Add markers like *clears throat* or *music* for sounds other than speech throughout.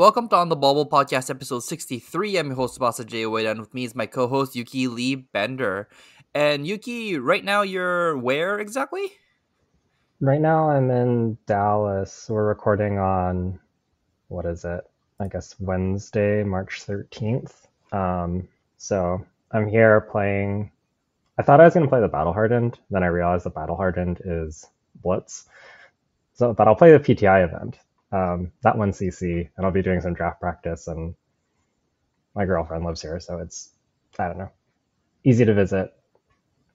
Welcome to On the Bauble Podcast, episode 63. I'm your host, Basa J. Wade, and with me is my co host, Yuki Lee Bender. And Yuki, right now you're where exactly? Right now I'm in Dallas. We're recording on, what is it? I guess Wednesday, March 13th. Um, so I'm here playing. I thought I was going to play the Battle Hardened, then I realized the Battle Hardened is Blitz. So, but I'll play the PTI event. Um, that one CC, and I'll be doing some draft practice. And my girlfriend lives here, so it's I don't know, easy to visit,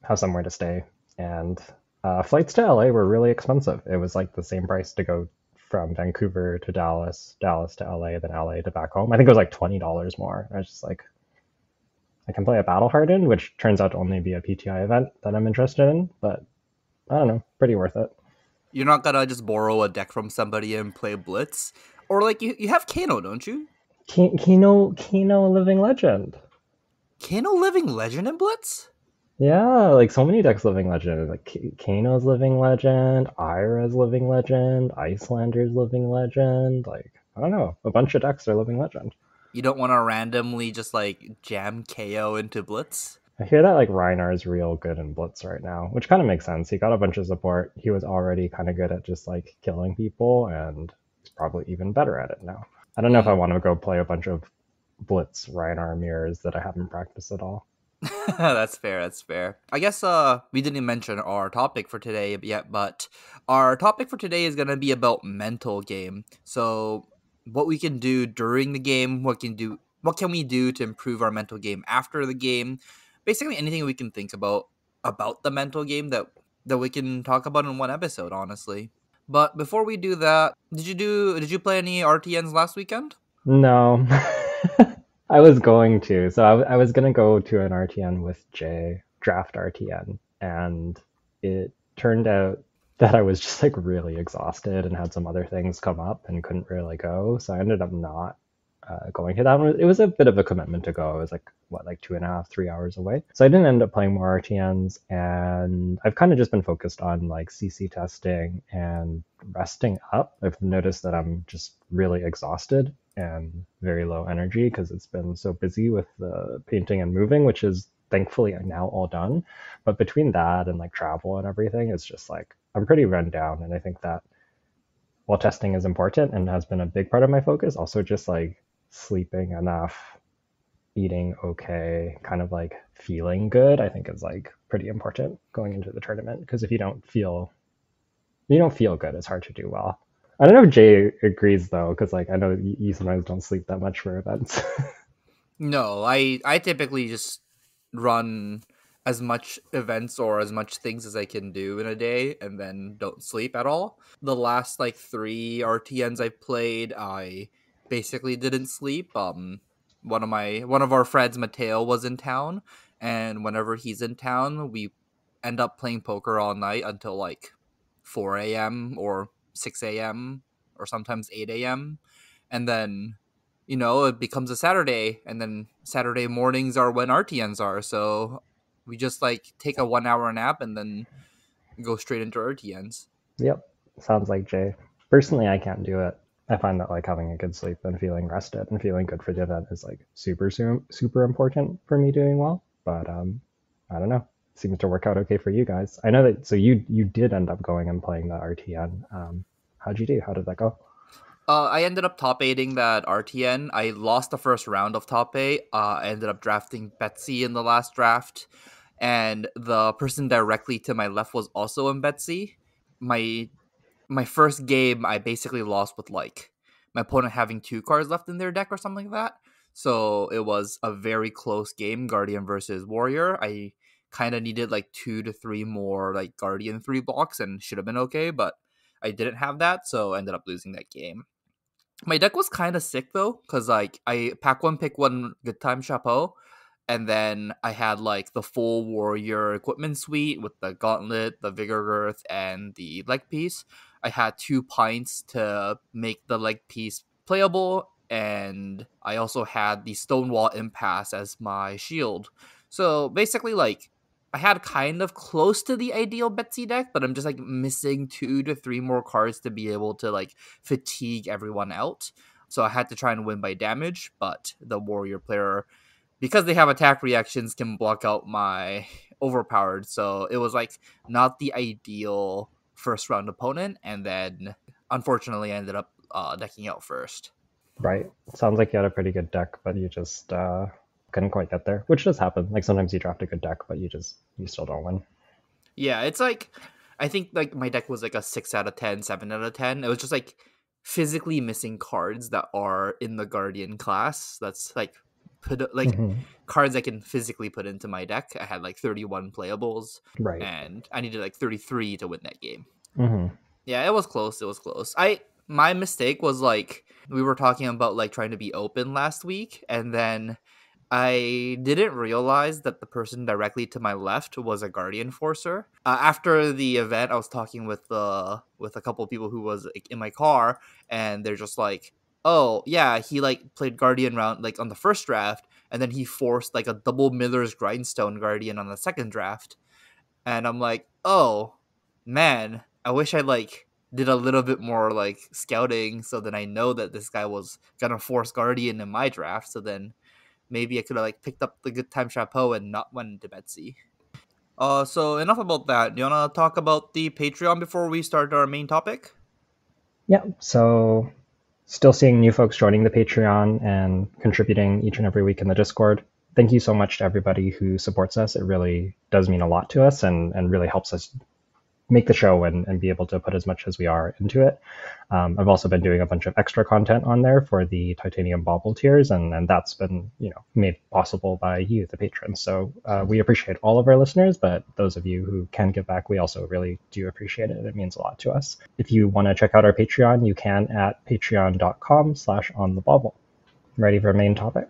have somewhere to stay, and uh, flights to LA were really expensive. It was like the same price to go from Vancouver to Dallas, Dallas to LA, then LA to back home. I think it was like twenty dollars more. I was just like, I can play a Battle Hardened, which turns out to only be a PTI event that I'm interested in, but I don't know, pretty worth it. You're not gonna just borrow a deck from somebody and play Blitz, or like you, you have Kano, don't you? Kano, Kano, Living Legend. Kano Living Legend in Blitz? Yeah, like so many decks Living Legend. Like Kano's Living Legend, Ira's Living Legend, Iyslander's Living Legend. Like, I don't know. A bunch of decks are Living Legend. You don't want to randomly just like jam KO into Blitz? I hear that like Rhinar is real good in Blitz right now, which kind of makes sense. He got a bunch of support. He was already kind of good at just like killing people, and he's probably even better at it now. I don't know if I want to go play a bunch of Blitz Rhinar mirrors that I haven't practiced at all. *laughs* that's fair. That's fair. I guess uh we didn't mention our topic for today yet, but our topic for today is gonna be about mental game. So what we can do during the game, what can do what can we do to improve our mental game after the game, basically anything we can think about about the mental game that that we can talk about in one episode honestly. But before we do that did you do did you play any rtns last weekend? No. *laughs* I was going to. So I, I was going to go to an rtn with jay draft rtn and it turned out that i was just like really exhausted and had some other things come up and couldn't really go. So i ended up not uh, going to that one. It was a bit of a commitment to go. It was like what, like two and a half, three hours away. So I didn't end up playing more RTNs, and I've kind of just been focused on like CC testing and resting up. I've noticed that I'm just really exhausted and very low energy because it's been so busy with the painting and moving, which is thankfully now all done. But between that and like travel and everything, it's just like I'm pretty run down, and I think that while testing is important and has been a big part of my focus, also just like sleeping enough, eating okay, kind of like feeling good, I think is like pretty important going into the tournament. Because if you don't feel, you don't feel good, it's hard to do well. I don't know if Jay agrees though, because like I know you sometimes don't sleep that much for events. *laughs* no, I I typically just run as much events or as much things as I can do in a day and then don't sleep at all. The last like three RTNs I've played, I basically didn't sleep. Um, one of my one of our friends, Mateo, was in town, and whenever he's in town, we end up playing poker all night until like four a.m. or six a.m. or sometimes eight a.m. And then, you know, it becomes a Saturday, and then Saturday mornings are when RTNs are. So we just like take a one hour nap and then go straight into RTNs. Yep, sounds like Jay. Personally, I can't do it. I find that like having a good sleep and feeling rested and feeling good for the event is like super super important for me doing well. But um, I don't know. Seems to work out okay for you guys. I know that. So you you did end up going and playing the RTN. Um, how'd you do? How did that go? Uh, I ended up top eighting that RTN. I lost the first round of top eight. Uh, I ended up drafting Betsy in the last draft, and the person directly to my left was also in Betsy. My my first game I basically lost with like my opponent having two cards left in their deck or something like that. So it was a very close game, Guardian versus Warrior. I kind of needed like two to three more like Guardian three blocks and should have been okay, but I didn't have that, so I ended up losing that game. My deck was kind of sick though, because like I pack one, pick one, good time chapeau, and then I had like the full warrior equipment suite with the gauntlet, the vigor girth, and the leg piece. I had two pints to make the leg piece playable, and I also had the Stonewall Impasse as my shield. So basically, like, I had kind of close to the ideal Betsy deck, but I'm just like missing two to three more cards to be able to like fatigue everyone out. so I had to try and win by damage. But the warrior player, because they have attack reactions, can block out my *laughs* overpowered. So it was like not the ideal first round opponent, and then unfortunately ended up uh, decking out first. Right. Sounds like you had a pretty good deck, but you just uh, couldn't quite get there, which does happen. Like sometimes you draft a good deck, but you just you still don't win. Yeah, it's like I think like my deck was like a six out of 10, 7 out of ten. It was just like physically missing cards that are in the Guardian class. That's like put like mm-hmm. cards I can physically put into my deck. I had like thirty one playables, right? And I needed like thirty three to win that game. Mm-hmm. Yeah, it was close. It was close. I my mistake was like we were talking about like trying to be open last week and then I didn't realize that the person directly to my left was a guardian forcer. Uh, after the event, I was talking with uh with a couple of people who was in my car, and they're just like, "Oh yeah, he like played guardian round like on the first draft, and then he forced like a double Miller's grindstone guardian on the second draft." And I'm like, "Oh man, I wish I like did a little bit more like scouting so that I know that this guy was gonna force Guardian in my draft. So then maybe I could have like picked up the good time chapeau and not went to Betsy. Uh, so enough about that. Do you wanna talk about the Patreon before we start our main topic? Yeah. So still seeing new folks joining the Patreon and contributing each and every week in the Discord. Thank you so much to everybody who supports us. It really does mean a lot to us and, and really helps us make the show and, and be able to put as much as we are into it. Um, I've also been doing a bunch of extra content on there for the titanium bauble tiers, and, and that's been you know made possible by you, the patrons. So uh, we appreciate all of our listeners, but those of you who can give back, we also really do appreciate it. It means a lot to us. If you want to check out our Patreon, you can at patreon.com slash on the bauble. Ready for main topic?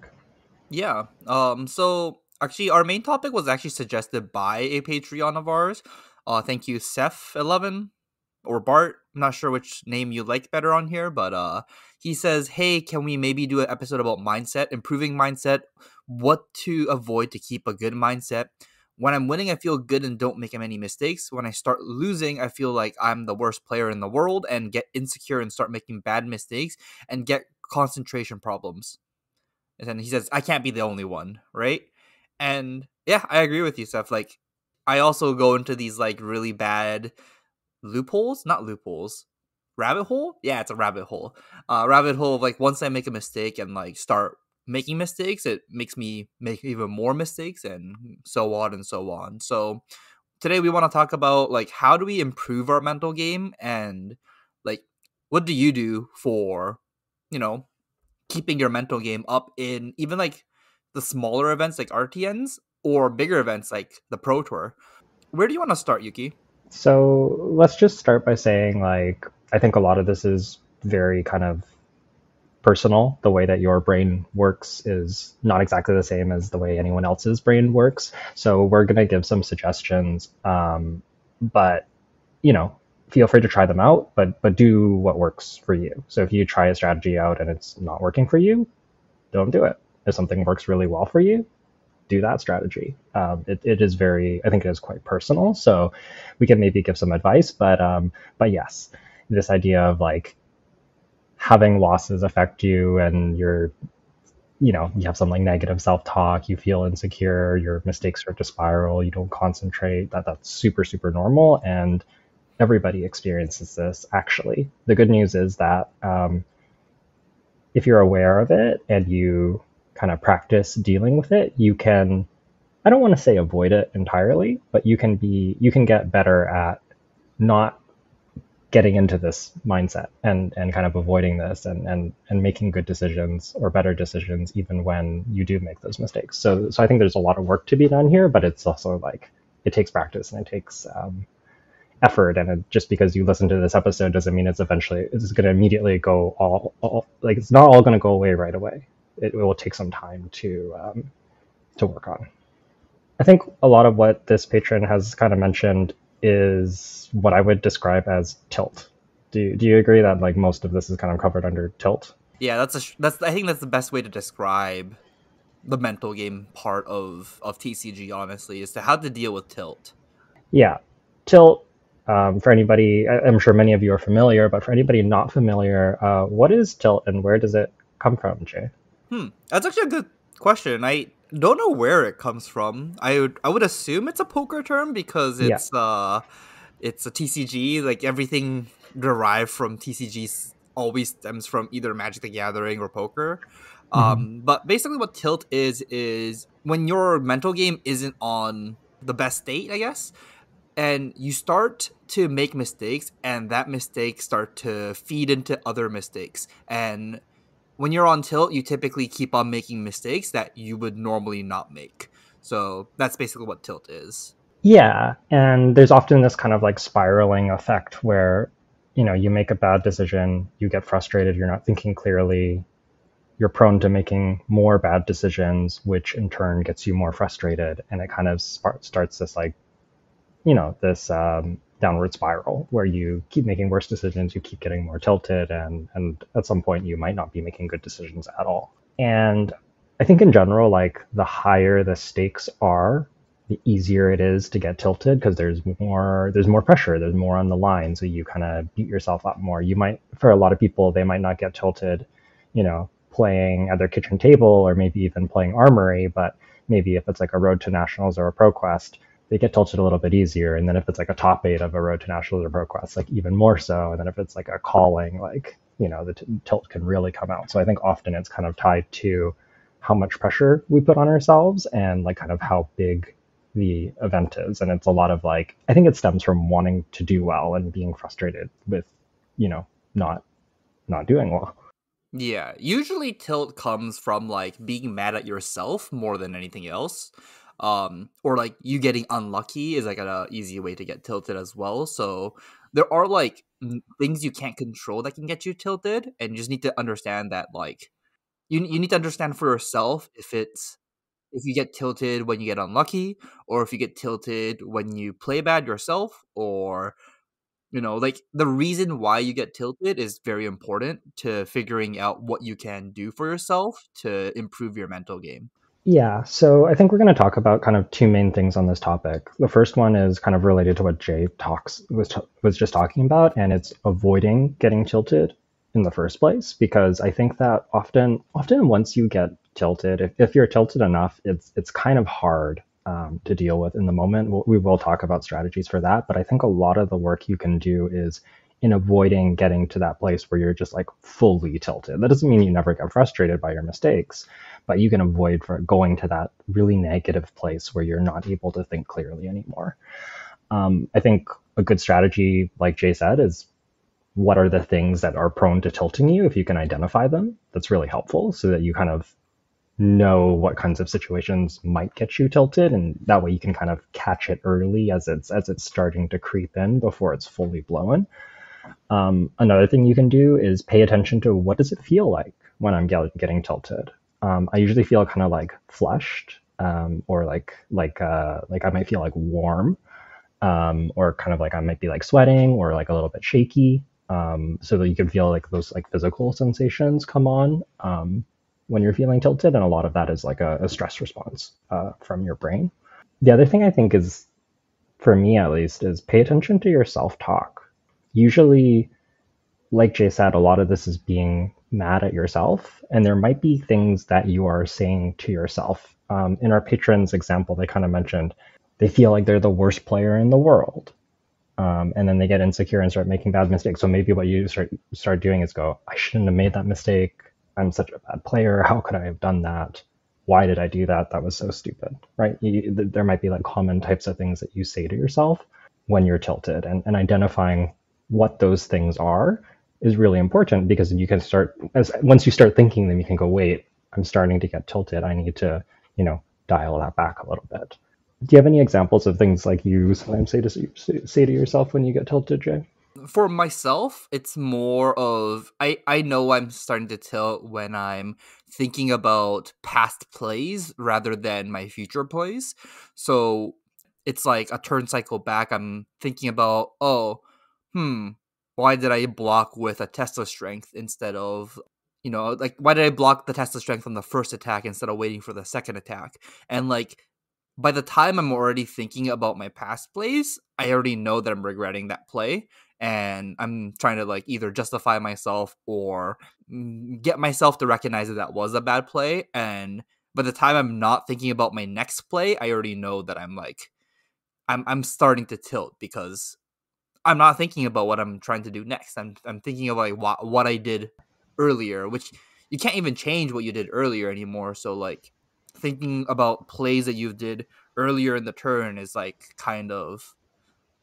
Yeah. Um. So actually, our main topic was actually suggested by a Patreon of ours. Uh, thank you, Seth11 or Bart. I'm not sure which name you like better on here, but uh, he says, "Hey, can we maybe do an episode about mindset, improving mindset, what to avoid to keep a good mindset?" When I'm winning, I feel good and don't make many mistakes. When I start losing, I feel like I'm the worst player in the world and get insecure and start making bad mistakes and get concentration problems. And then he says, I can't be the only one, right? And yeah, I agree with you, Seth. Like, I also go into these like really bad loopholes, not loopholes, rabbit hole. Yeah, it's a rabbit hole. Uh, rabbit hole. Of like once I make a mistake and like start making mistakes, it makes me make even more mistakes and so on and so on. So today we want to talk about like how do we improve our mental game and like what do you do for you know keeping your mental game up in even like the smaller events like RTNs or bigger events like the Pro Tour. Where do you want to start, Yuki? So let's just start by saying, like, I think a lot of this is very kind of personal. The way that your brain works is not exactly the same as the way anyone else's brain works. So we're going to give some suggestions, um, but you know, feel free to try them out, but but do what works for you. So if you try a strategy out and it's not working for you, don't do it. If something works really well for you, do that strategy. Um, it, it is very, I think it is quite personal. So we can maybe give some advice, but um, but yes, this idea of like having losses affect you and you're you know you have some like negative self-talk you feel insecure your mistakes start to spiral you don't concentrate that that's super super normal and everybody experiences this actually the good news is that um, if you're aware of it and you kind of practice dealing with it, you can I don't want to say avoid it entirely, but you can be you can get better at not getting into this mindset and and kind of avoiding this and and and making good decisions or better decisions even when you do make those mistakes. So so I think there's a lot of work to be done here, but it's also like it takes practice and it takes um, effort and it, just because you listen to this episode doesn't mean it's eventually it's going to immediately go all, all like it's not all going to go away right away it, will take some time to um, to work on. I think a lot of what this patron has kind of mentioned is what I would describe as tilt. Do you, do you agree that like most of this is kind of covered under tilt? Yeah, that's a that's I think that's the best way to describe the mental game part of of TCG. Honestly, is to how to deal with tilt. Yeah, tilt Um, for anybody, I'm sure many of you are familiar, but for anybody not familiar, uh, what is tilt and where does it come from, Jay? Hmm, that's actually a good question. I don't know where it comes from. I would I would assume it's a poker term because it's yeah. uh it's a TCG. Like everything derived from TCGs always stems from either Magic the Gathering or poker. Mm-hmm. Um, but basically, what tilt is is when your mental game isn't on the best state, I guess, and you start to make mistakes, and that mistake start to feed into other mistakes, and when you're on tilt, you typically keep on making mistakes that you would normally not make. So that's basically what tilt is. Yeah, and there's often this kind of like spiraling effect where you know you make a bad decision, you get frustrated, you're not thinking clearly, you're prone to making more bad decisions, which in turn gets you more frustrated, and it kind of starts this like, you know, this um, downward spiral where you keep making worse decisions, you keep getting more tilted, and and at some point you might not be making good decisions at all. And I think in general, like the higher the stakes are, the easier it is to get tilted because there's more there's more pressure, there's more on the line, so you kind of beat yourself up more. You might, for a lot of people, they might not get tilted, you know, playing at their kitchen table or maybe even playing Armory, but maybe if it's like a Road to Nationals or a ProQuest, they get tilted a little bit easier. And then if it's like a top eight of a Road to Nationals or ProQuest, like even more so. And then if it's like a calling, like, you know, the t- tilt can really come out. So I think often it's kind of tied to how much pressure we put on ourselves and like kind of how big the event is. And it's a lot of like, I think it stems from wanting to do well and being frustrated with, you know, not not doing well. Yeah, usually tilt comes from like being mad at yourself more than anything else um or like you getting unlucky is like an easy way to get tilted as well. So there are like things you can't control that can get you tilted and you just need to understand that like you, you need to understand for yourself if it's if you get tilted when you get unlucky or if you get tilted when you play bad yourself or you know like the reason why you get tilted is very important to figuring out what you can do for yourself to improve your mental game yeah, so I think we're going to talk about kind of two main things on this topic. The first one is kind of related to what Jay talks was was just talking about, and it's avoiding getting tilted in the first place because I think that often often once you get tilted, if, if you're tilted enough, it's it's kind of hard um, to deal with in the moment. We'll, we will talk about strategies for that, but I think a lot of the work you can do is in avoiding getting to that place where you're just like fully tilted. That doesn't mean you never get frustrated by your mistakes, but you can avoid for going to that really negative place where you're not able to think clearly anymore. Um, I think a good strategy, like Jay said, is what are the things that are prone to tilting you if you can identify them. That's really helpful so that you kind of know what kinds of situations might get you tilted and that way you can kind of catch it early as it's as it's starting to creep in before it's fully blown um, another thing you can do is pay attention to what does it feel like when I'm get, getting tilted. Um, I usually feel kind of like flushed, um, or like like uh, like I might feel like warm, um, or kind of like I might be like sweating, or like a little bit shaky. Um, so that you can feel like those like physical sensations come on um, when you're feeling tilted, and a lot of that is like a, a stress response uh, from your brain. The other thing I think is, for me at least, is pay attention to your self talk usually, like Jay said, a lot of this is being mad at yourself, and there might be things that you are saying to yourself. Um, in our patrons example, they kind of mentioned they feel like they're the worst player in the world. Um, and then they get insecure and start making bad mistakes. So maybe what you start start doing is go, I shouldn't have made that mistake. I'm such a bad player. How could I have done that? Why did I do that? That was so stupid, right? You, there might be like common types of things that you say to yourself when you're tilted, and, and identifying what those things are is really important because you can start as once you start thinking them you can go wait i'm starting to get tilted. I need to you know dial that back a little bit. Do you have any examples of things like you sometimes say to say to yourself when you get tilted jay? For myself it's more of i i know i'm starting to tilt when i'm thinking about past plays rather than my future plays. So it's like a turn cycle back. I'm thinking about oh hmm, why did I block with a Test of Strength instead of, you know, like why did I block the Test of Strength on the first attack instead of waiting for the second attack? And like by the time I'm already thinking about my past plays, I already know that I'm regretting that play and I'm trying to like either justify myself or mm, get myself to recognize that that was a bad play and by the time I'm not thinking about my next play, I already know that I'm like I'm I'm starting to tilt because I'm not thinking about what I'm trying to do next. I'm I'm thinking about like what what I did earlier, which you can't even change what you did earlier anymore. So like thinking about plays that you did earlier in the turn is like kind of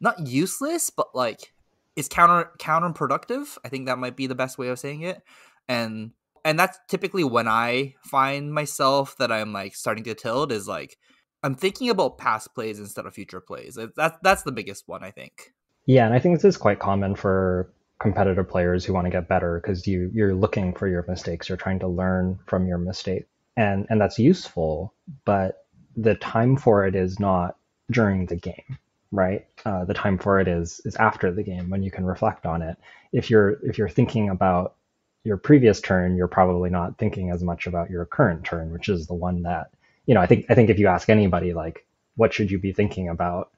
not useless, but like it's counter counterproductive. I think that might be the best way of saying it. And and that's typically when I find myself that I'm like starting to tilt is like I'm thinking about past plays instead of future plays. That's that's the biggest one I think. Yeah, and I think this is quite common for competitive players who want to get better because you you're looking for your mistakes. You're trying to learn from your mistake, and and that's useful. But the time for it is not during the game, right? Uh, the time for it is is after the game when you can reflect on it. If you're if you're thinking about your previous turn, you're probably not thinking as much about your current turn, which is the one that you know. I think I think if you ask anybody like, what should you be thinking about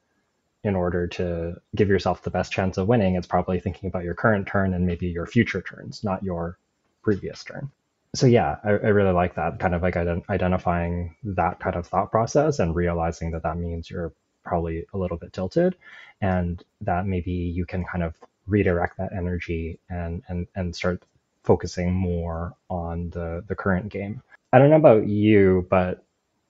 in order to give yourself the best chance of winning, it's probably thinking about your current turn and maybe your future turns, not your previous turn. So yeah, I, I really like that kind of like ident- identifying that kind of thought process and realizing that that means you're probably a little bit tilted, and that maybe you can kind of redirect that energy and and and start focusing more on the the current game. I don't know about you, but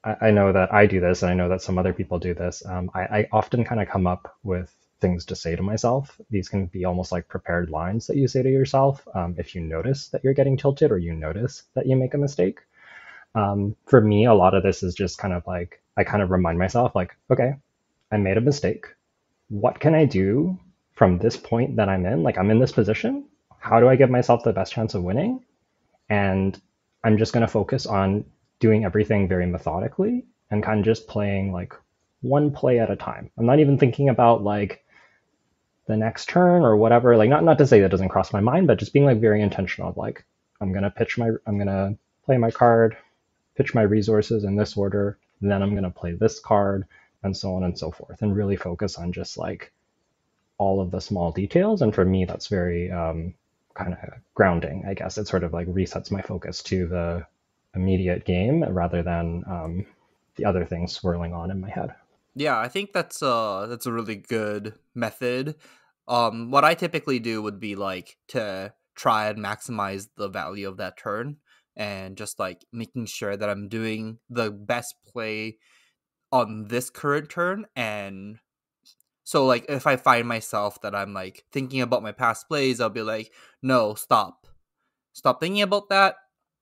I, I know that I do this, and I know that some other people do this. Um, I, I often kind of come up with things to say to myself. These can be almost like prepared lines that you say to yourself um, if you notice that you're getting tilted or you notice that you make a mistake. Um, for me, a lot of this is just kind of like I kind of remind myself, like, okay, I made a mistake. What can I do from this point that I'm in? Like, I'm in this position. How do I give myself the best chance of winning? And I'm just going to focus on doing everything very methodically and kind of just playing like one play at a time. I'm not even thinking about like the next turn or whatever. Like not not to say that doesn't cross my mind, but just being like very intentional. of Like I'm gonna pitch my I'm gonna play my card, pitch my resources in this order, then I'm gonna play this card, and so on and so forth, and really focus on just like all of the small details. And for me, that's very um, kind of grounding. I guess it sort of like resets my focus to the immediate game rather than um, the other things swirling on in my head. Yeah, I think that's uh that's a really good method. Um what I typically do would be like to try and maximize the value of that turn and just like making sure that I'm doing the best play on this current turn and so like if I find myself that I'm like thinking about my past plays, I'll be like, "No, stop. Stop thinking about that.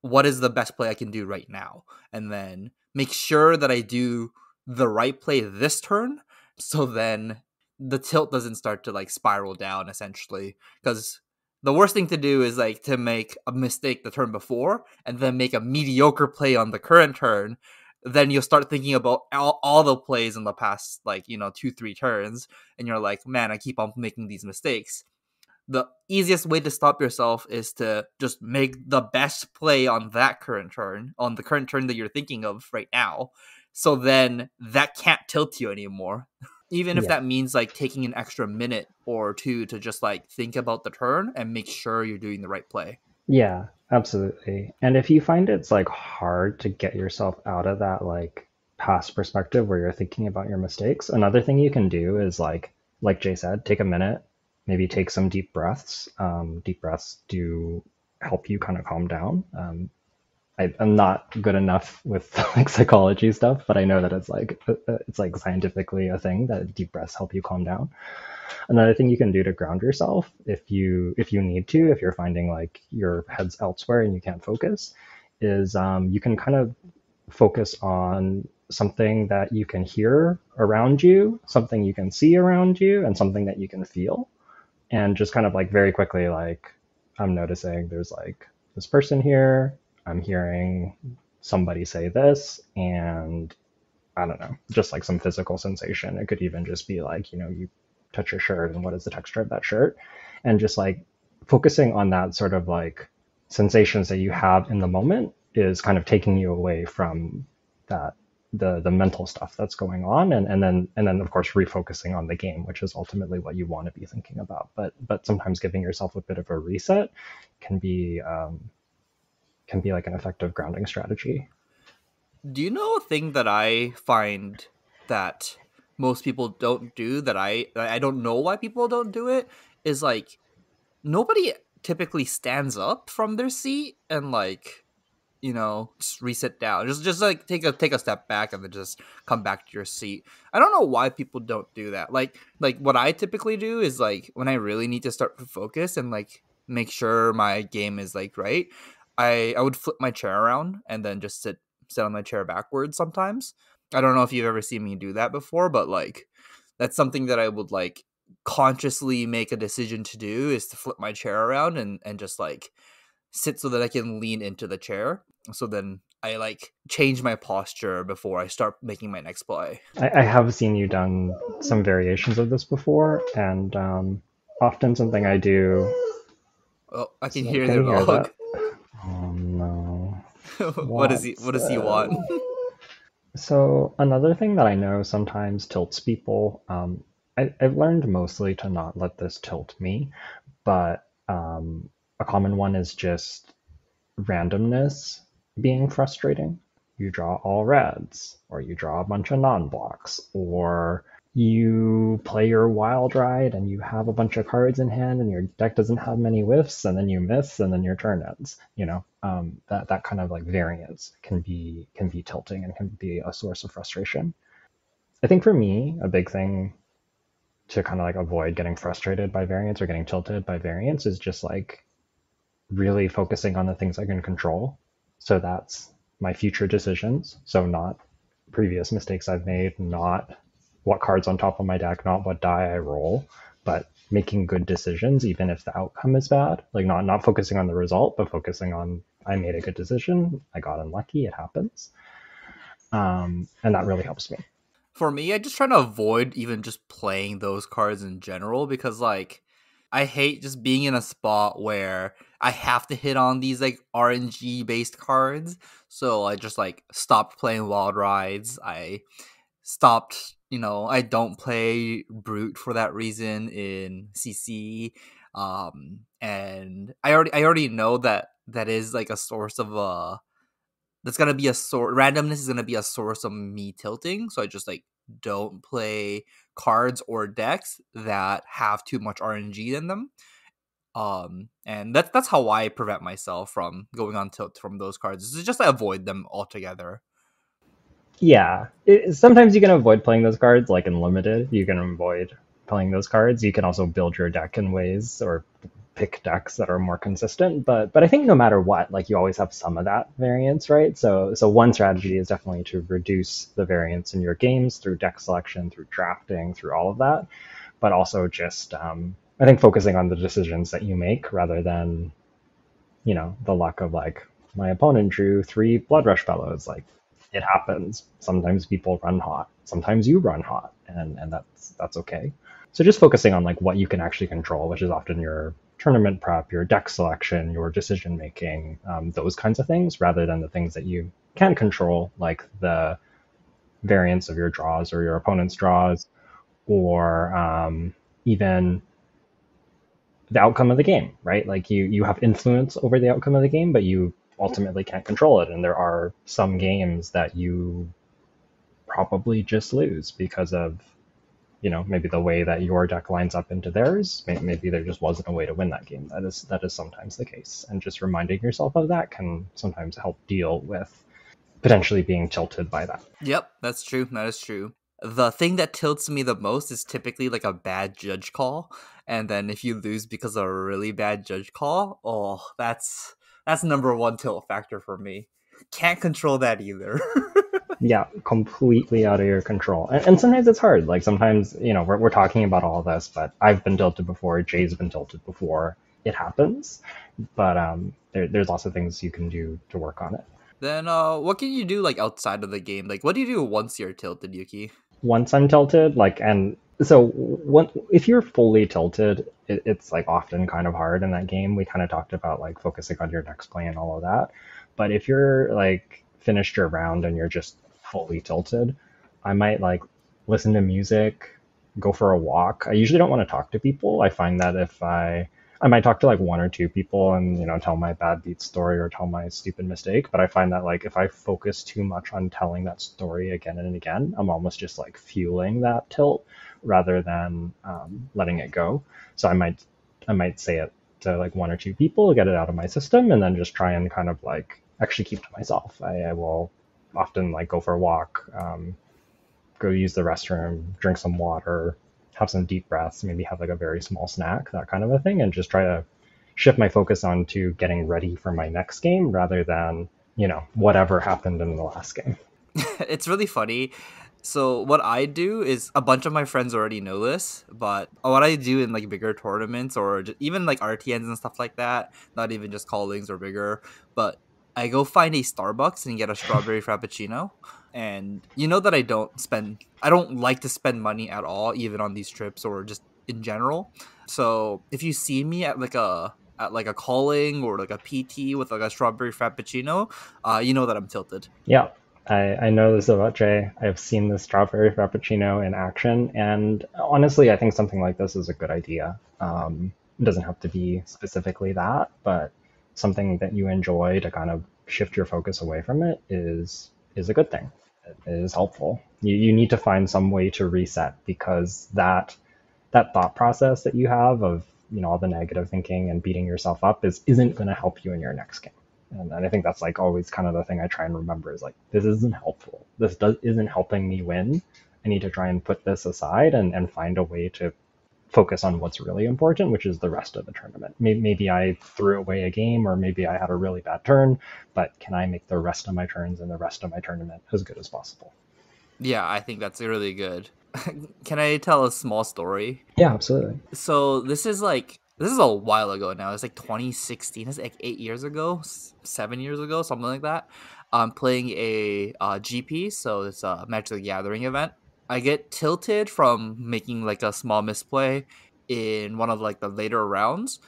What is the best play I can do right now?" And then make sure that I do the right play this turn so then the tilt doesn't start to like spiral down essentially. Because the worst thing to do is like to make a mistake the turn before and then make a mediocre play on the current turn. Then you'll start thinking about all, all the plays in the past like you know two three turns and you're like man i keep on making these mistakes the easiest way to stop yourself is to just make the best play on that current turn on the current turn that you're thinking of right now so then that can't tilt you anymore. *laughs* Even if yeah. that means like taking an extra minute or two to just like think about the turn and make sure you're doing the right play. Yeah, absolutely. And if you find it's like hard to get yourself out of that like past perspective where you're thinking about your mistakes, another thing you can do is like like Jay said, take a minute, maybe take some deep breaths. Um, deep breaths do help you kind of calm down. Um, I, am not good enough with *laughs* like psychology stuff, but I know that it's like uh, uh, it's like scientifically a thing that deep breaths help you calm down. Another thing you can do to ground yourself if you if you need to, if you're finding like your head's elsewhere and you can't focus, is um, you can kind of focus on something that you can hear around you, something you can see around you, and something that you can feel, and just kind of like very quickly like I'm noticing there's like this person here I'm hearing somebody say this and I don't know, just like some physical sensation. It could even just be like, you know, you touch your shirt and what is the texture of that shirt? And just like focusing on that sort of like sensations that you have in the moment is kind of taking you away from that the the mental stuff that's going on and, and then and then of course refocusing on the game which is ultimately what you want to be thinking about. But but sometimes giving yourself a bit of a reset can be um, can be like an effective grounding strategy. Do you know a thing that i find that most people don't do that i i don't know why people don't do it? Is like nobody typically stands up from their seat and like you know, just reset down. Just just like take a take a step back and then just come back to your seat. I don't know why people don't do that. Like like what I typically do is like when I really need to start to focus and like make sure my game is like right, I I would flip my chair around and then just sit sit on my chair backwards sometimes. I don't know if you've ever seen me do that before, but like that's something that I would like consciously make a decision to do is to flip my chair around and and just like sit so that I can lean into the chair. So then I like change my posture before I start making my next play. I, I have seen you done some variations of this before, and um, often something I do. Oh, I can so hear the dog. Oh no! *laughs* what does he? What does he want? so another thing that I know sometimes tilts people. Um, I, I've learned mostly to not let this tilt me, but um, a common one is just randomness being frustrating. You draw all reds, or you draw a bunch of non blocks, or you play your wild ride and you have a bunch of cards in hand and your deck doesn't have many whiffs and then you miss and then your turn ends you know um, that that kind of like variance can be can be tilting and can be a source of frustration i think for me a big thing to kind of like avoid getting frustrated by variance or getting tilted by variance is just like really focusing on the things I can control. So that's my future decisions. So not previous mistakes I've made, not what cards on top of my deck, not what die I roll, but making good decisions even if the outcome is bad. Like not not focusing on the result, but focusing on I made a good decision, I got unlucky, it happens. Um, and that really helps me. For me, I just try to avoid even just playing those cards in general because like I hate just being in a spot where I have to hit on these like RNG based cards. So I just like stopped playing Wild Rides. I stopped, you know, I don't play Brute for that reason in CC. Um and I already I already know that that is like a source of uh that's gonna be a sort randomness is gonna be a source of me tilting. So I just like don't play cards or decks that have too much RNG in them um and that's that's how i prevent myself from going on tilt from those cards is just avoid them altogether. Yeah it, sometimes you can avoid playing those cards like in limited you can avoid playing those cards. You can also build your deck in ways or pick decks that are more consistent but but i think no matter what like you always have some of that variance right? So so one strategy is definitely to reduce the variance in your games through deck selection through drafting through all of that but also just um, I think focusing on the decisions that you make rather than, you know, the luck of like my opponent drew three Bloodrush Bellows. Like it happens. Sometimes people run hot. Sometimes you run hot, and and that's that's okay. So just focusing on like what you can actually control, which is often your tournament prep, your deck selection, your decision making, um, those kinds of things, rather than the things that you can control, like the variance of your draws or your opponent's draws, or um, even the outcome of the game, right? Like you you have influence over the outcome of the game, but you ultimately can't control it. And there are some games that you probably just lose because of you know maybe the way that your deck lines up into theirs. Maybe there just wasn't a way to win that game. That is that is sometimes the case. And just reminding yourself of that can sometimes help deal with potentially being tilted by that. Yep that's true. That is true. The thing that tilts me the most is typically like a bad judge call and then if you lose because of a really bad judge call oh that's that's number one tilt factor for me. Can't control that either. *laughs* Yeah completely out of your control. And, and, sometimes it's hard like sometimes you know we're, we're talking about all this but i've been tilted before jay's been tilted before. It happens but um there, there's lots of things you can do to work on it. Then uh what can you do like outside of the game? Like what do you do once you're tilted yuki? Once I'm tilted, like, and so when, if you're fully tilted, it, it's like often kind of hard in that game. We kind of talked about like focusing on your next play and all of that. But if you're like finished your round and you're just fully tilted, I might like listen to music, go for a walk. I usually don't want to talk to people. I find that if I I might talk to like one or two people and you know tell my bad beat story or tell my stupid mistake, but I find that like if I focus too much on telling that story again and again, I'm almost just like fueling that tilt rather than um, letting it go. So I might I might say it to like one or two people, get it out of my system, and then just try and kind of like actually keep to myself. I, I will often like go for a walk, um, go use the restroom, drink some water, have some deep breaths, maybe have like a very small snack, that kind of a thing, and just try to shift my focus onto getting ready for my next game rather than, you know, whatever happened in the last game. *laughs* it's really funny. So what I do is a bunch of my friends already know this, but what I do in like bigger tournaments or even like RTNs and stuff like that, not even just callings or bigger, but I go find a Starbucks and get a strawberry *laughs* frappuccino and you know that I don't spend I don't like to spend money at all even on these trips or just in general. So if you see me at like a at like a calling or like a PT with like a strawberry frappuccino, uh, you know that I'm tilted. Yeah, I, I know this about Jay. I've seen the strawberry frappuccino in action, and honestly, I think something like this is a good idea. Um, it doesn't have to be specifically that, but something that you enjoy to kind of shift your focus away from it is is a good thing is helpful. You, you need to find some way to reset because that that thought process that you have of you know all the negative thinking and beating yourself up is isn't going to help you in your next game. And, and I think that's like always kind of the thing I try and remember is like this isn't helpful. This does isn't helping me win. I need to try and put this aside and, and find a way to focus on what's really important, which is the rest of the tournament. Maybe, maybe I threw away a game or maybe I had a really bad turn, but can I make the rest of my turns and the rest of my tournament as good as possible? Yeah, I think that's really good. *laughs* can I tell a small story? Yeah, absolutely. So this is like this is a while ago now. It's like 2016. It's like eight years ago, seven years ago, something like that. I'm playing a uh, GP, so it's a Magic the Gathering event, I get tilted from making like a small misplay in one of like the later rounds.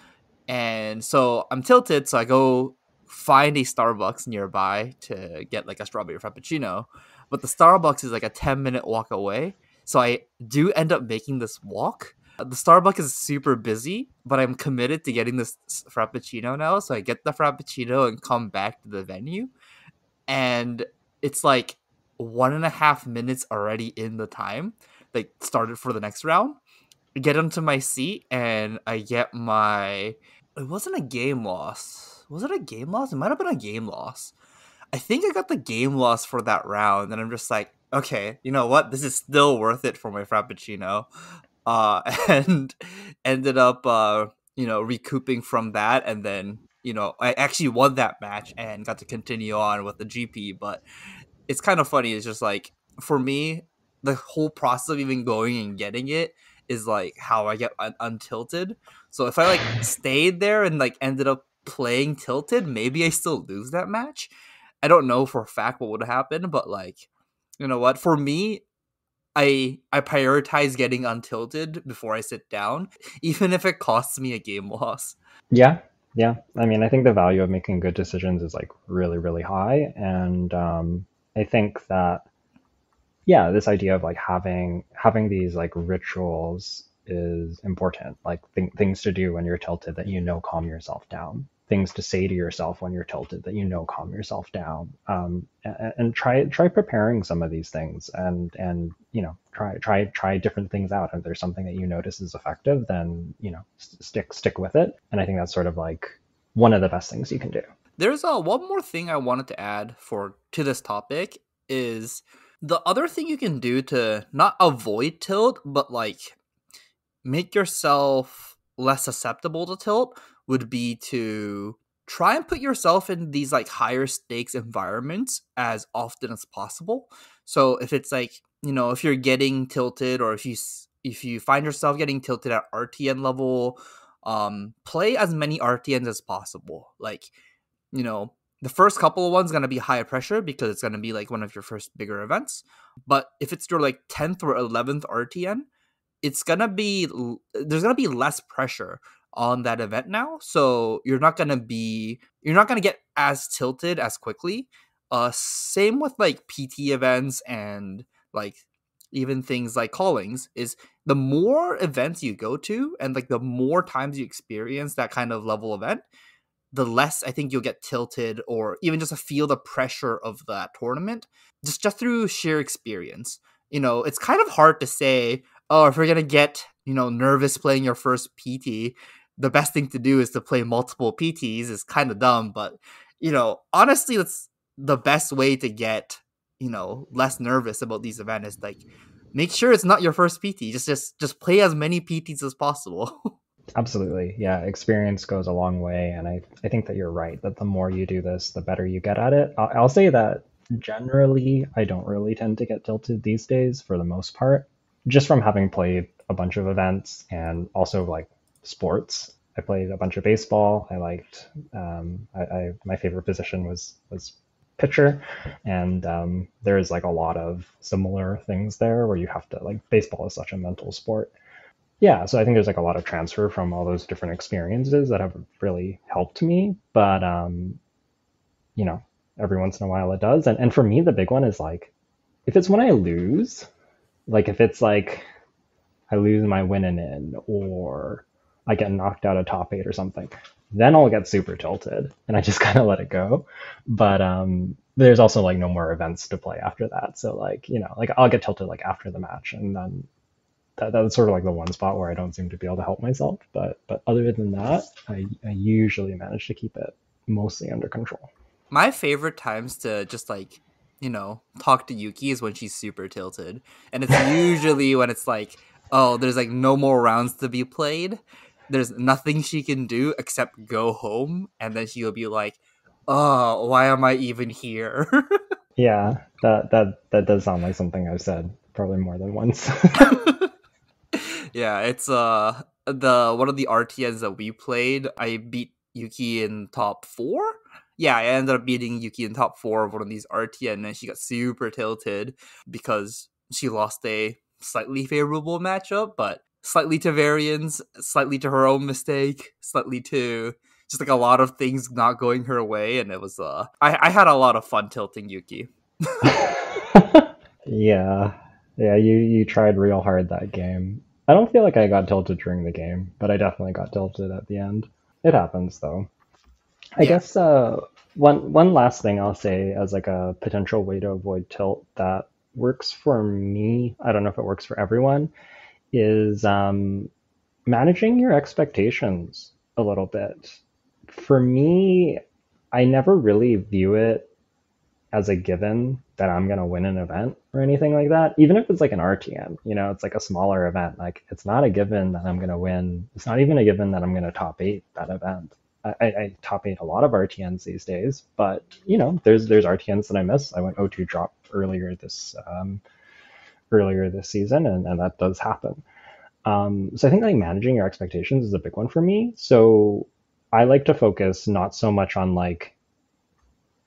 And so I'm tilted, so I go find a Starbucks nearby to get like a strawberry frappuccino. But the Starbucks is like a 10 minute walk away. So I do end up making this walk. The Starbucks is super busy, but I'm committed to getting this frappuccino now. So I get the frappuccino and come back to the venue. And it's like one and a half minutes already in the time, like started for the next round. get into my seat and I get my. It wasn't a game loss. Was it a game loss? It might have been a game loss. I think I got the game loss for that round, and I'm just like, okay, you know what? This is still worth it for my frappuccino. Uh, *laughs* and ended up, uh, you know, recouping from that, and then you know, I actually won that match and got to continue on with the GP. But it's kind of funny. It's just like for me, the whole process of even going and getting it is like how I get un- untilted. So if I like stayed there and like ended up playing tilted, maybe I still lose that match. I don't know for a fact what would happen, but like, you know what? For me, I I prioritize getting untilted before I sit down, *laughs* even if it costs me a game loss. Yeah, yeah. I mean, I think the value of making good decisions is like really, really high, and um, I think that yeah, this idea of like having having these like rituals is important. Like th- things to do when you're tilted that you know calm yourself down. Things to say to yourself when you're tilted that you know calm yourself down. Um, and, and try try preparing some of these things and and you know try try try different things out. If there's something that you notice is effective, then you know st- stick stick with it. And I think that's sort of like one of the best things you can do. There's uh, one more thing I wanted to add for to this topic is the other thing you can do to not avoid tilt, but like make yourself less susceptible to tilt would be to try and put yourself in these like higher stakes environments as often as possible. So if it's like, you know, if you're getting tilted or if you if you find yourself getting tilted at RTN level, um play as many RTNs as possible. Like you know, the first couple of ones going to be high pressure because it's going to be like one of your first bigger events. But if it's your like 10th or 11th RTN, it's going to be there's going to be less pressure on that event now. So you're not to be you're not to get as tilted as quickly. Uh, same with like PT events and like even things like callings is the more events you go to and like the more times you experience that kind of level event the less i think you'll get tilted or even just feel the pressure of that tournament just just through sheer experience you know it's kind of hard to say oh if you're gonna get you know nervous playing your first pt the best thing to do is to play multiple pts is kind of dumb but you know honestly that's the best way to get you know less nervous about these events like make sure it's not your first pt just just just play as many pts as possible. *laughs* Absolutely. Yeah experience goes a long way and i i think that you're right that the more you do this the better you get at it. I'll, I'll say that generally i don't really tend to get tilted these days for the most part just from having played a bunch of events and also like sports. I played a bunch of baseball. I liked um, I, I my favorite position was was pitcher. And um, there's like a lot of similar things there where you have to like baseball is such a mental sport. Yeah so i think there's like a lot of transfer from all those different experiences that have really helped me. But um you know every once in a while it does. And, and for me the big one is like if it's when i lose like if it's like i lose my win and in or i get knocked out of top eight or something then I'll get super tilted and I just *laughs* kind of let it go. But um, there's also like no more events to play after that. So like, you know, like I'll get tilted like after the match and then that, that's sort of like the one spot where I don't seem to be able to help myself. But but other than that, I, I usually manage to keep it mostly under control. My favorite times to just like, you know, talk to Yuki is when she's super tilted. And it's *laughs* usually when it's like, oh, there's like no more rounds to be played there's nothing she can do except go home and then she'll be like oh why am i even here? *laughs* Yeah that that that does sound like something i've said probably more than once. *laughs* Yeah it's uh the one of the rtns that we played i beat yuki in top four? Yeah i ended up beating yuki in top four of one of these rtn and she got super tilted because she lost a slightly favorable matchup but slightly to variance, slightly to her own mistake, slightly to just like a lot of things not going her way, and it was uh, I I had a lot of fun tilting Yuki. *laughs* yeah, yeah, you you tried real hard that game. I don't feel like I got tilted during the game, but I definitely got tilted at the end. It happens though. I yeah. guess uh, one one last thing I'll say as like a potential way to avoid tilt that works for me. I don't know if it works for everyone is um, managing your expectations a little bit. For me, I never really view it as a given that I'm going to win an event or anything like that. Even if it's like an RTN, you know, it's like a smaller event. Like it's not a given that I'm going to win. It's not even a given that I'm going to top eight that event. I, I, top eight a lot of RTNs these days, but you know, there's there's RTNs that I miss. I went O2 drop earlier this um, earlier this season, and, and that does happen. Um, so I think like managing your expectations is a big one for me. So I like to focus not so much on like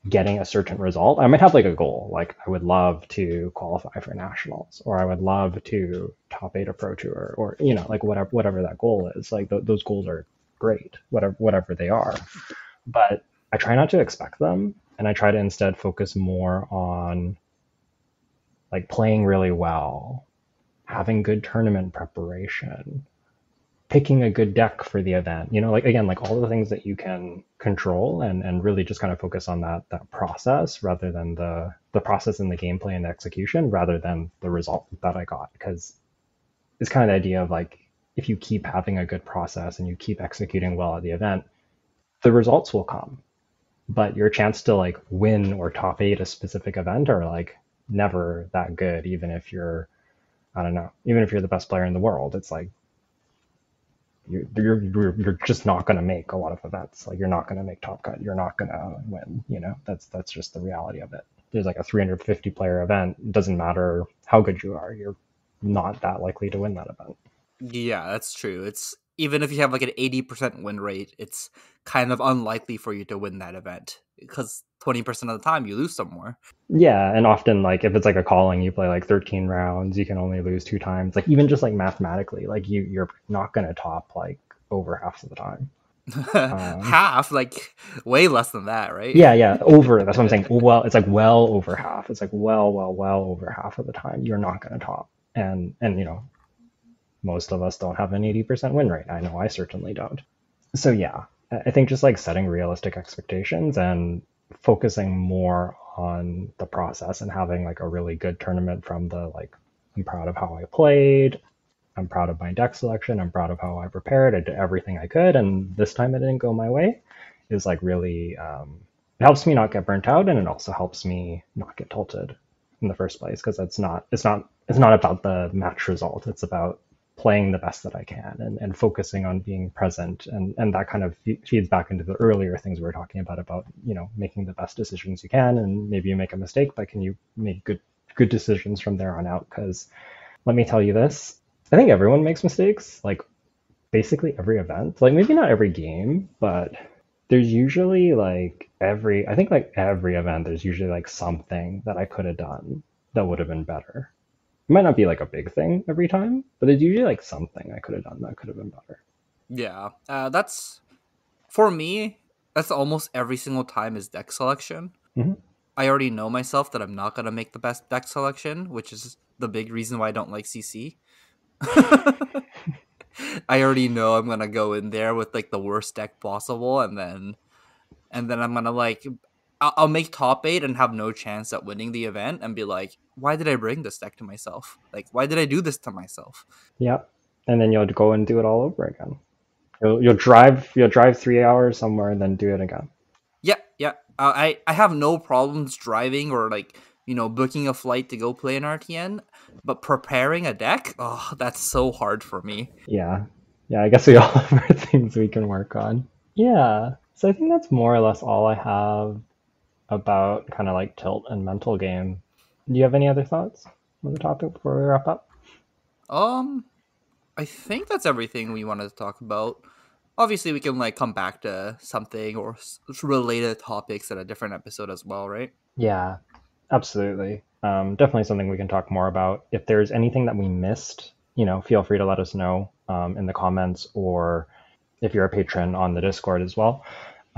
getting a certain result. I might have like a goal, like I would love to qualify for nationals, or I would love to top eight a pro tour, or you know, like whatever whatever that goal is. Like th- those goals are great, whatever whatever they are. But I try not to expect them, and I try to instead focus more on like playing really well, having good tournament preparation, picking a good deck for the event. You know, like again, like all the things that you can control and and really just kind of focus on that that process rather than the the process and the gameplay and the execution rather than the result that I got because it's kind of the idea of like if you keep having a good process and you keep executing well at the event, the results will come. But your chance to like win or top eight a specific event are like never that good, even if you're, I don't know, even if you're the best player in the world, it's like you're you're you're just not going to make a lot of events. Like you're not going to make top cut. You're not going to win. You know, that's that's just the reality of it. There's like a 350 player event. It doesn't matter how good you are. You're not that likely to win that event. Yeah, that's true. It's even if you have like an 80% win rate, it's kind of unlikely for you to win that event because 20% of the time you lose somewhere. Yeah, and often like if it's like a calling you play like 13 rounds, you can only lose two times. Like even just like mathematically, like you you're not going to top like over half of the time. *laughs* Um, Half, like way less than that, right? Yeah, yeah, over. That's what I'm saying. *laughs* Well, it's like well over half. It's like well, well, well over half of the time you're not going to top. And and you know, most of us don't have an 80% win rate. I know I certainly don't. So yeah, I think just like setting realistic expectations and focusing more on the process and having like a really good tournament from the like I'm proud of how I played. I'm proud of my deck selection. I'm proud of how I prepared. I did everything I could, and this time it didn't go my way. Is like really um, it helps me not get burnt out, and it also helps me not get tilted in the first place because it's not it's not it's not about the match result. It's about playing the best that I can and, and focusing on being present and and that kind of feeds back into the earlier things we were talking about about you know making the best decisions you can and maybe you make a mistake but can you make good good decisions from there on out? Because let me tell you this I think everyone makes mistakes like basically every event. Like maybe not every game but there's usually like every I think like every event there's usually like something that I could have done that would have been better it might not be like a big thing every time, but it's usually like something I could have done that could have been better. Yeah. Uh, that's for me. That's almost every single time is deck selection. Mhm. I already know myself that I'm not gonna make the best deck selection, which is the big reason why I don't like CC. *laughs* I already know I'm gonna go in there with like the worst deck possible, and then and then I'm gonna like I'll, I'll make top eight and have no chance at winning the event, and be like, why did I bring this deck to myself? Like, why did I do this to myself? Yep. And then you'll go and do it all over again. You'll, you'll drive you'll drive three hours somewhere and then do it again. Yeah, yeah. Uh, I I have no problems driving or like you know booking a flight to go play an RTN, but preparing a deck, oh, that's so hard for me. Yeah. Yeah, I guess we *laughs* all have our things we can work on. Yeah. So I think that's more or less all I have about kind of like tilt and mental game. Do you have any other thoughts on the topic before we wrap up? Um, I think that's everything we wanted to talk about. Obviously, we can like come back to something or s- related topics at a different episode as well, right? Yeah, absolutely. Um, definitely something we can talk more about. If there's anything that we missed, you know, feel free to let us know um, in the comments or if you're a patron on the Discord as well.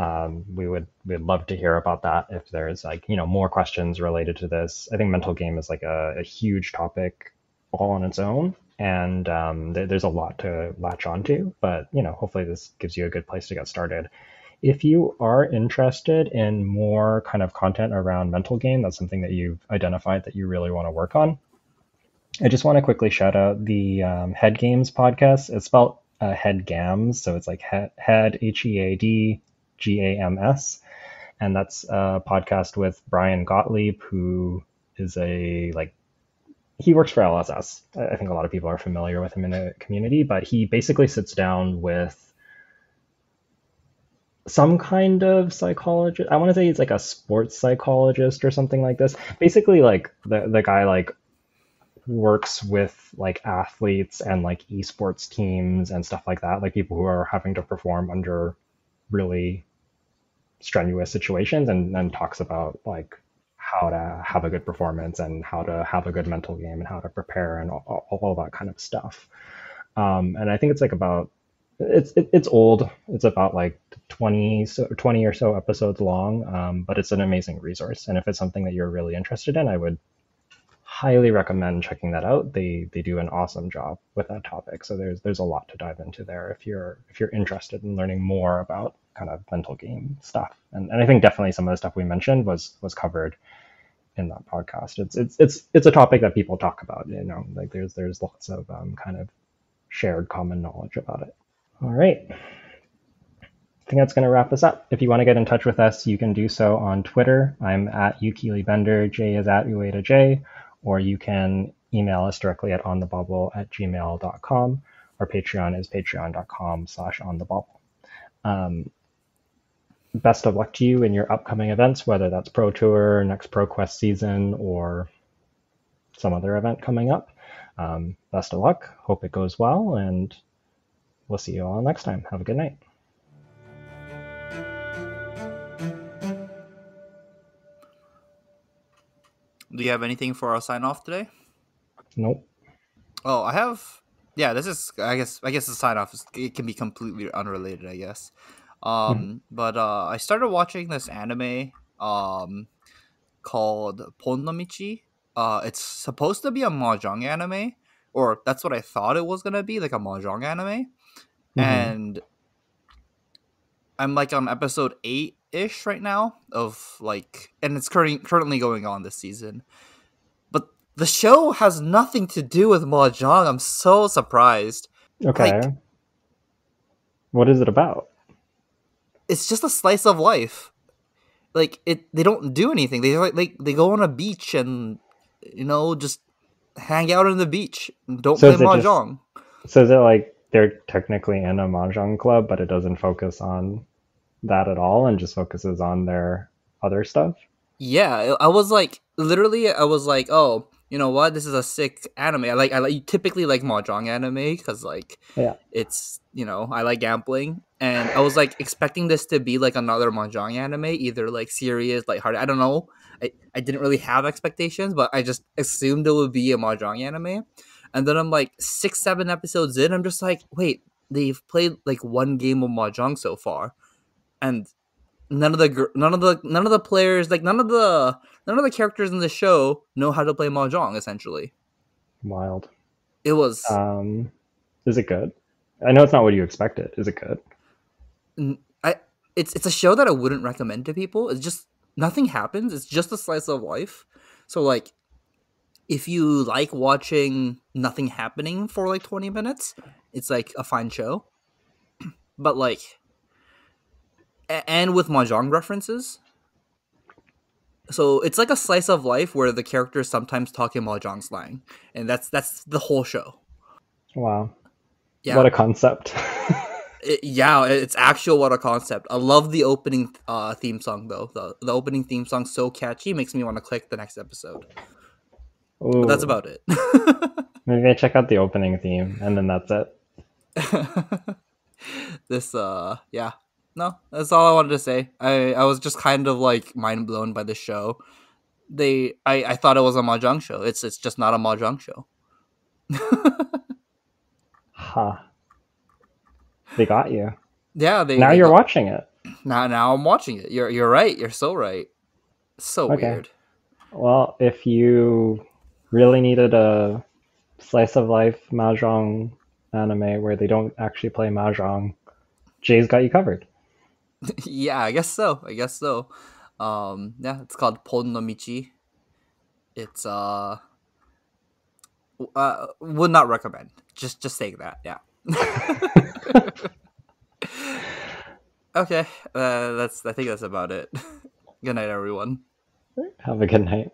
Um, we would we'd love to hear about that if there's like you know more questions related to this. I think mental game is like a, a huge topic all on its own, and um, there there's a lot to latch onto. But you know, hopefully this gives you a good place to get started. If you are interested in more kind of content around mental game, that's something that you've identified that you really want to work on. I just want to quickly shout out the um, Head Games podcast. It's spelled uh, Head Gams, so it's like head, head H E A D G A M S, and that's a podcast with Bryan Gottlieb, who is a like he works for LSS. I I think a lot of people are familiar with him in the community, but he basically sits down with some kind of psychologist. I want to say he's like a sports psychologist or something like this. Basically, like the the guy like works with like athletes and like esports teams and stuff like that, like people who are having to perform under really strenuous situations and then talks about like how to have a good performance and how to have a good mental game and how to prepare and all, all, that kind of stuff. Um, and I think it's like about it's it, it's old. It's about like 20 so 20 or so episodes long, um, but it's an amazing resource. And if it's something that you're really interested in, I would highly recommend checking that out. They they do an awesome job with that topic. So there's there's a lot to dive into there if you're if you're interested in learning more about kind of mental game stuff. And and I think definitely some of the stuff we mentioned was was covered in that podcast. It's it's it's it's a topic that people talk about. You know, like there's there's lots of um, kind of shared common knowledge about it. All right. I think that's going to wrap us up. If you want to get in touch with us, you can do so on Twitter. I'm at Yukili Bender. J is at Ueda J. Or you can email us directly at onthebauble at gmail.com. Our Patreon is patreon.com slash onthebauble. Um, best of luck to you in your upcoming events, whether that's Pro Tour, next Pro Quest season, or some other event coming up. Um, best of luck. Hope it goes well, and we'll see you all next time. Have a good night. Do you have anything for our sign off today? Nope. Oh, I have yeah, this is I guess I guess the sign off is it can be completely unrelated, I guess. Um, mm-hmm. but uh, I started watching this anime um called Pon. Uh, it's supposed to be a mahjong anime, or that's what I thought it was gonna be, like a mahjong anime. Mm-hmm. And I'm like on episode eight ish right now of like, and it's currently currently going on this season. But the show has nothing to do with mahjong. I'm so surprised. Okay. Like, what is it about? It's just a slice of life. Like it, they don't do anything. They like, like they go on a beach and you know just hang out on the beach. Don't so play mahjong. Just, so is it like they're technically in a mahjong club, but it doesn't focus on that at all and just focuses on their other stuff. Yeah, I was like, literally, I was like, oh, you know what? This is a sick anime. I like, I like, typically like mahjong anime because like, yeah, it's you know, I like gambling, and I was like expecting this to be like another mahjong anime, either like serious, like hard. I don't know. I, I didn't really have expectations, but I just assumed it would be a mahjong anime. And then I'm like six, seven episodes in, I'm just like, wait, they've played like one game of mahjong so far, and none of the none of the none of the players, like none of the none of the characters in the show know how to play mahjong. Essentially, wild. It was. Um, is it good? I know it's not what you expected. Is it good? I it's it's a show that I wouldn't recommend to people. It's just nothing happens. It's just a slice of life. So like if you like watching nothing happening for like 20 minutes, it's like a fine show. *clears throat* But like and with mahjong references. So it's like a slice of life where the characters sometimes talk in mahjong slang, and that's that's the whole show. Wow, yeah. what a concept! *laughs* it, yeah, it's actual what a concept. I love the opening uh, theme song though. The the opening theme song so catchy makes me want to click the next episode. But that's about it. *laughs* Maybe I check out the opening theme and then that's it. *laughs* this uh yeah. No, that's all I wanted to say. I I was just kind of like mind blown by the show. They I I thought it was a mahjong show. It's it's just not a mahjong show. huh. They got you. Yeah, they Now they you're got, watching it. Now now I'm watching it. You're you're right. You're so right. So okay. weird. Well, if you really needed a slice of life mahjong anime where they don't actually play mahjong, Jay's got you covered. *laughs* yeah, I guess so. I guess so. Um, yeah, it's called Pon no Michi. It's uh, uh, would not recommend. Just just saying that. Yeah. *laughs* okay, uh, that's. I think that's about it. *laughs* good night, everyone. Have a good night.